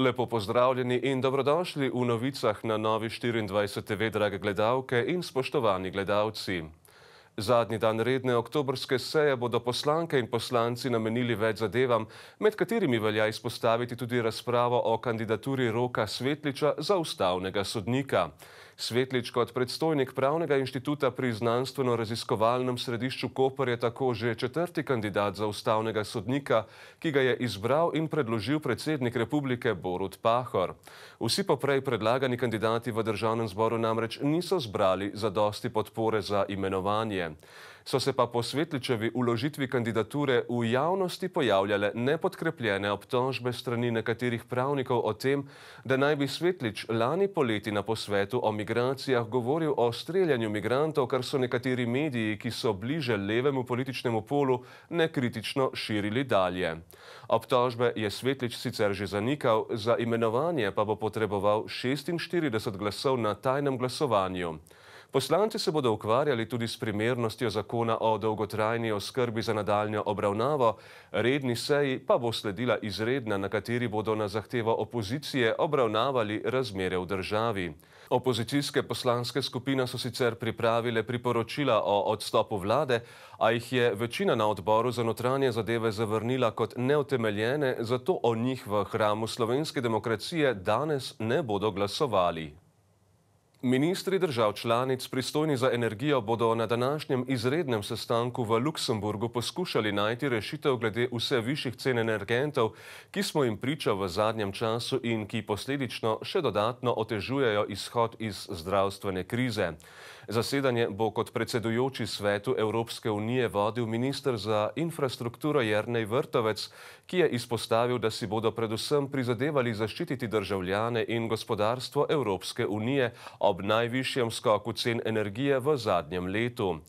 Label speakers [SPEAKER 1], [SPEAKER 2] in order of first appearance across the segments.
[SPEAKER 1] Lepo pozdravljeni in dobrodošli v novicah na Novi 24 TV, drage gledalke in spoštovani gledalci. Zadnji dan redne oktobrske seje bodo poslanke in poslanci namenili več zadevam, med katerimi velja izpostaviti tudi razpravo o kandidaturi Roka Svetliča za ustavnega sodnika. Svetlič kot predstojnik Pravnega inštituta pri znanstveno-raziskovalnem središču Koper je tako že četrti kandidat za ustavnega sodnika, ki ga je izbral in predložil predsednik republike Borut Pahor. Vsi poprej predlagani kandidati v državnem zboru namreč niso zbrali zadosti podpore za imenovanje so se pa po Svetličevi uložitvi kandidature v javnosti pojavljale nepodkrepljene obtožbe strani nekaterih pravnikov o tem, da naj bi Svetlič lani poleti na posvetu o migracijah govoril o streljanju migrantov, kar so nekateri mediji, ki so bliže levemu političnemu polu, nekritično širili dalje. Obtožbe je Svetlič sicer že zanikal, za imenovanje pa bo potreboval 46 glasov na tajnem glasovanju. Poslanci se bodo ukvarjali tudi s primernostjo zakona o dolgotrajni oskrbi za nadaljnjo obravnavo, redni seji pa bo sledila izredna, na kateri bodo na zahtevo opozicije obravnavali razmere v državi. Opozicijske poslanske skupine so sicer pripravile priporočila o odstopu vlade, a jih je večina na odboru za notranje zadeve zavrnila kot neutemeljene, zato o njih v hramu slovenske demokracije danes ne bodo glasovali. Ministri držav članic pristojni za energijo bodo na današnjem izrednem sestanku v Luksemburgu poskušali najti rešitev glede vse višjih cen energentov, ki smo jim priča v zadnjem času in ki posledično še dodatno otežujejo izhod iz zdravstvene krize. Zasedanje bo kot predsedujoči svetu Evropske unije vodil minister za infrastrukturo Jernej Vrtovec, ki je izpostavil, da si bodo predvsem prizadevali zaščititi državljane in gospodarstvo Evropske unije ob najvišjem skoku cen energije v zadnjem letu.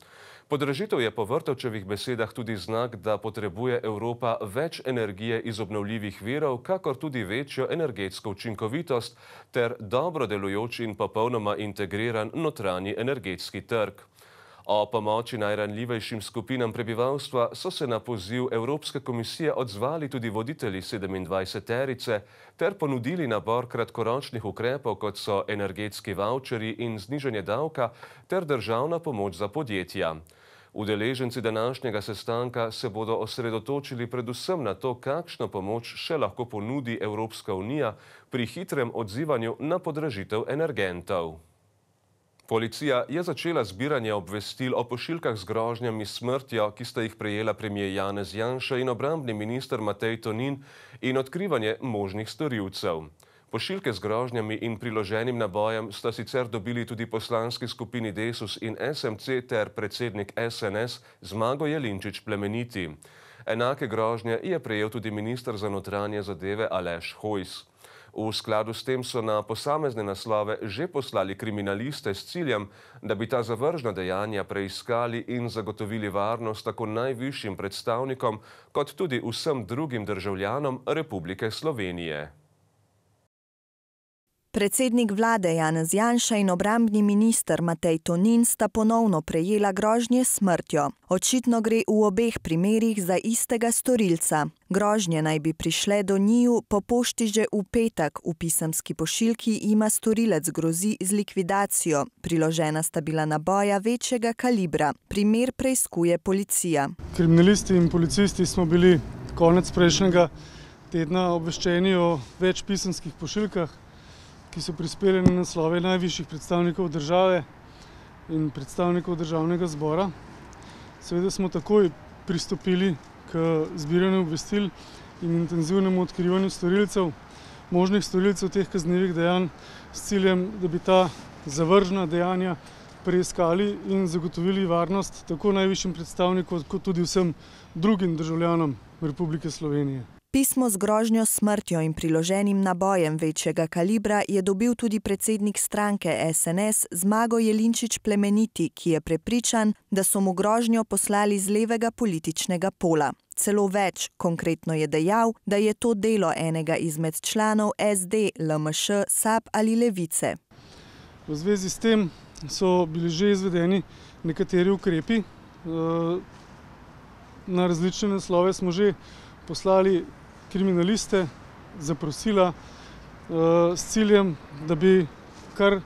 [SPEAKER 1] Podražitev je po Vrtovčevih besedah tudi znak, da potrebuje Evropa več energije iz obnovljivih virov, kakor tudi večjo energetsko učinkovitost ter dobro delujoč in popolnoma integriran notranji energetski trg. O pomoči najranljivejšim skupinam prebivalstva so se na poziv Evropske komisije odzvali tudi voditelji 27-terice ter ponudili nabor kratkoročnih ukrepov, kot so energetski voucheri in znižanje davka ter državna pomoč za podjetja. Udeleženci današnjega sestanka se bodo osredotočili predvsem na to, kakšno pomoč še lahko ponudi Evropska unija pri hitrem odzivanju na podražitev energentov. Policija je začela zbiranje obvestil o pošiljkah z grožnjami smrtjo, ki sta jih prejela premijer Janez Janša in obrambni minister Matej Tonin in odkrivanje možnih storilcev. Pošiljke z grožnjami in priloženim nabojem sta sicer dobili tudi poslanski skupini Desus in SMC ter predsednik SNS Zmago Jelinčič plemeniti. Enake grožnje je prejel tudi minister za notranje zadeve Aleš Hojs. V skladu s tem so na posamezne naslove že poslali kriminaliste s ciljem, da bi ta zavržna dejanja preiskali in zagotovili varnost tako najvišjim predstavnikom, kot tudi vsem drugim državljanom Republike Slovenije.
[SPEAKER 2] Predsednik vlade Janez Janša in obrambni minister Matej Tonin sta ponovno prejela grožnje smrtjo. Očitno gre v obeh primerih za istega storilca. Grožnje naj bi prišle do njiju po pošti že v petek. V pisemski pošiljki ima storilec grozi z likvidacijo. Priložena sta bila naboja večjega kalibra. Primer preizkuje policija.
[SPEAKER 3] Kriminalisti in policisti smo bili konec prejšnjega tedna obveščeni o več pisemskih pošiljkah, ki so prispeli na naslove najvišjih predstavnikov države in predstavnikov državnega zbora. Seveda smo takoj pristopili k zbiranju obvestil in intenzivnemu odkrivanju storilcev, možnih storilcev teh kaznevih dejanj s ciljem, da bi ta zavržna dejanja preiskali in zagotovili varnost tako najvišjim predstavnikom, kot tudi vsem drugim državljanom Republike Slovenije.
[SPEAKER 2] Pismo z grožnjo smrtjo in priloženim nabojem večjega kalibra je dobil tudi predsednik stranke SNS Zmago Jelinčič Plemeniti, ki je prepričan, da so mu grožnjo poslali z levega političnega pola. Celo več, konkretno je dejal, da je to delo enega izmed članov SD, LMŠ, SAP ali Levice.
[SPEAKER 3] V zvezi s tem so bili že izvedeni nekateri ukrepi. Na različne naslove smo že poslali kriminaliste, zaprosila s ciljem, da bi kar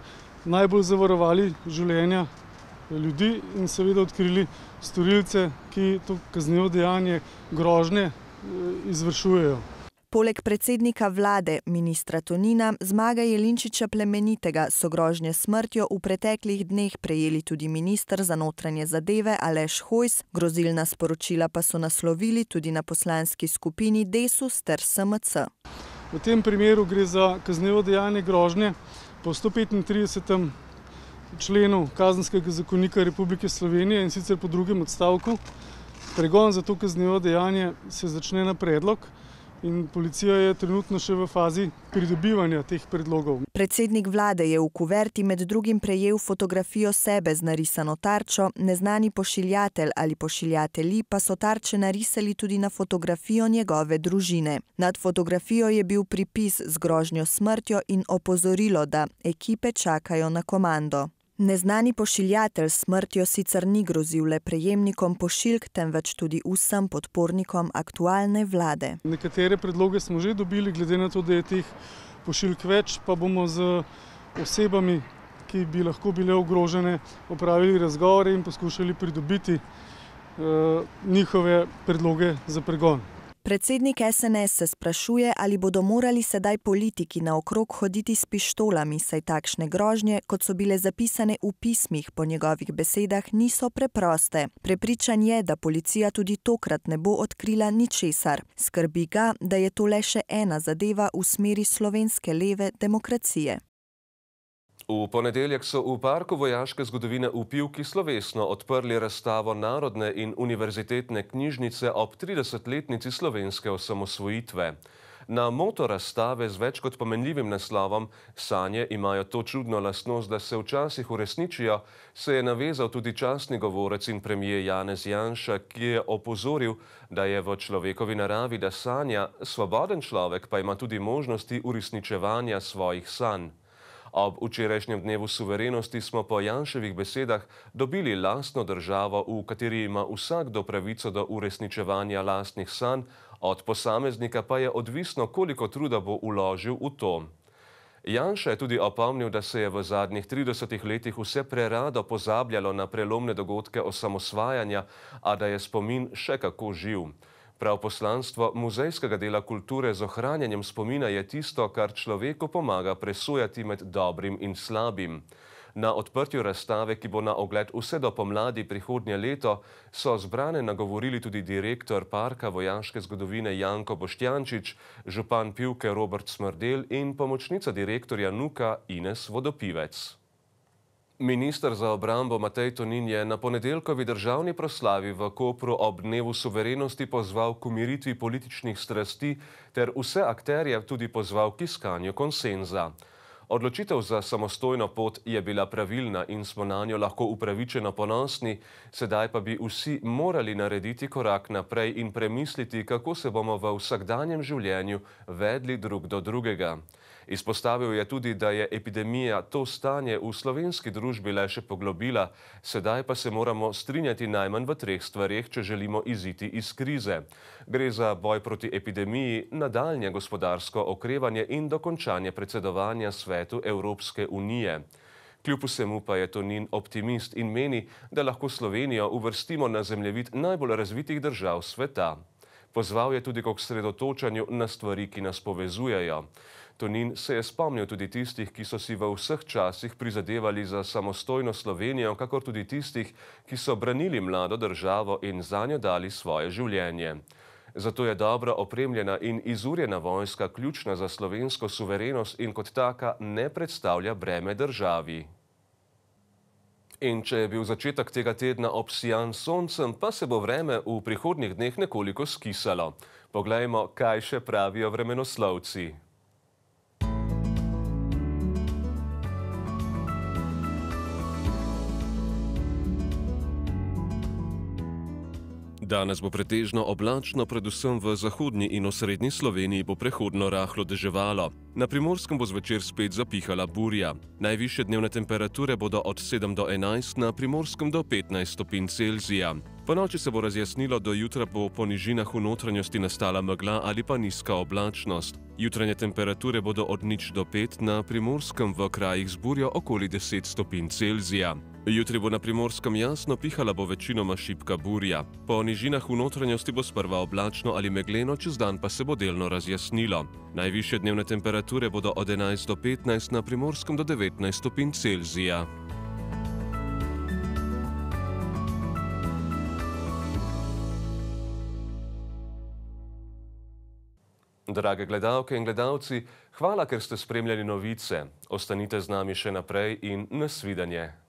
[SPEAKER 3] najbolj zavarovali življenja ljudi in seveda odkrili storilce, ki to kaznivo dejanje grožnje izvršujejo.
[SPEAKER 2] Poleg predsednika vlade, ministra Tonina, Zmaga Jelinčiča plemenitega so grožnje smrtjo v preteklih dneh prejeli tudi ministr za notranje zadeve Aleš Hojs, grozilna sporočila pa so naslovili tudi na poslanski skupini Desus ter SMC.
[SPEAKER 3] V tem primeru gre za kaznivo dejanje grožnje po 135. členu Kazenskega zakonika Republike Slovenije in sicer po drugem odstavku. Pregon za to kaznivo dejanje se začne na predlog in policija je trenutno še v fazi pridobivanja teh predlogov.
[SPEAKER 2] Predsednik vlade je v kuverti med drugim prejel fotografijo sebe z narisano tarčo, neznani pošiljatelj ali pošiljatelji pa so tarče narisali tudi na fotografijo njegove družine. Nad fotografijo je bil pripis z grožnjo smrtjo in opozorilo, da ekipe čakajo na komando. Neznani pošiljatelj smrtjo sicer ni grozil le prejemnikom pošiljk, temveč tudi vsem podpornikom aktualne vlade.
[SPEAKER 3] Nekatere predloge smo že dobili, glede na to, da je teh pošiljk več, pa bomo z osebami, ki bi lahko bile ogrožene, opravili razgovore in poskušali pridobiti uh, njihove predloge za pregon.
[SPEAKER 2] Predsednik SNS se sprašuje, ali bodo morali sedaj politiki naokrog hoditi s pištolami, saj takšne grožnje, kot so bile zapisane v pismih, po njegovih besedah niso preproste. Prepričan je, da policija tudi tokrat ne bo odkrila ničesar. Skrbi ga, da je to le še ena zadeva v smeri slovenske leve demokracije.
[SPEAKER 1] V ponedeljek so v Parku vojaške zgodovine v Pivki slovesno odprli razstavo Narodne in univerzitetne knjižnice ob 30-letnici slovenske osamosvojitve. Na moto razstave z več kot pomenljivim naslovom Sanje imajo to čudno lastnost, da se včasih uresničijo, se je navezal tudi častni govorec in premije Janez Janša, ki je opozoril, da je v človekovi naravi, da sanja, svoboden človek pa ima tudi možnosti uresničevanja svojih sanj. Ob včerajšnjem dnevu suverenosti smo po Janševih besedah dobili lastno državo, v kateri ima vsakdo pravico do uresničevanja lastnih sanj, od posameznika pa je odvisno, koliko truda bo uložil v to. Janša je tudi opomnil, da se je v zadnjih 30 letih vse prerado pozabljalo na prelomne dogodke osamosvajanja, a da je spomin še kako živ. Prav poslanstvo muzejskega dela kulture z ohranjanjem spomina je tisto, kar človeku pomaga presojati med dobrim in slabim. Na odprtju razstave, ki bo na ogled vse do pomladi prihodnje leto, so zbrane nagovorili tudi direktor Parka vojaške zgodovine Janko Boštjančič, župan Pivke Robert Smrdel in pomočnica direktorja Nuka Ines Vodopivec. Ministr za obrambo Matej Tonin je na ponedeljkovi državni proslavi v Kopru ob dnevu suverenosti pozval k umiritvi političnih strasti ter vse akterje tudi pozval k iskanju konsenza. Odločitev za samostojno pot je bila pravilna in smo na njo lahko upravičeno ponosni, sedaj pa bi vsi morali narediti korak naprej in premisliti, kako se bomo v vsakdanjem življenju vedli drug do drugega. Izpostavil je tudi, da je epidemija to stanje v slovenski družbi le še poglobila, sedaj pa se moramo strinjati najmanj v treh stvarih, če želimo iziti iz krize. Gre za boj proti epidemiji, nadaljnje gospodarsko okrevanje in dokončanje predsedovanja svetu Evropske unije. Kljub vsemu pa je Tonin optimist in meni, da lahko Slovenijo uvrstimo na zemljevid najbolj razvitih držav sveta. Pozval je tudi k osredotočanju na stvari, ki nas povezujejo. Tonin se je spomnil tudi tistih, ki so si v vseh časih prizadevali za samostojno Slovenijo, kakor tudi tistih, ki so branili mlado državo in za njo dali svoje življenje. Zato je dobro opremljena in izurjena vojska ključna za slovensko suverenost in kot taka ne predstavlja breme državi. In če je bil začetek tega tedna obsijan soncem, pa se bo vreme v prihodnjih dneh nekoliko skisalo. Poglejmo, kaj še pravijo vremenoslovci. Danes bo pretežno oblačno, predvsem v zahodnji in osrednji Sloveniji bo prehodno rahlo deževalo. Na primorskem bo zvečer spet zapihala burja. Najviše dnevne temperature bodo od 7 do 11, na primorskem do 15 stopinj Celzija. Po noči se bo razjasnilo, do jutra bo po nižinah v notranjosti nastala megla ali pa nizka oblačnost. Jutranje temperature bodo od nič do 5, na primorskem v krajih z burjo okoli 10 stopinj Celzija. Jutri bo na primorskem jasno, pihala bo večinoma šipka burja. Po nižinah v notranjosti bo sprva oblačno ali megleno, čez dan pa se bo delno razjasnilo. Najviše dnevne temperature bodo od 11 do 15, na primorskem do 19 stopinj Celzija. Drage gledalke in gledalci, hvala, ker ste spremljali novice. Ostanite z nami še naprej in nasvidenje.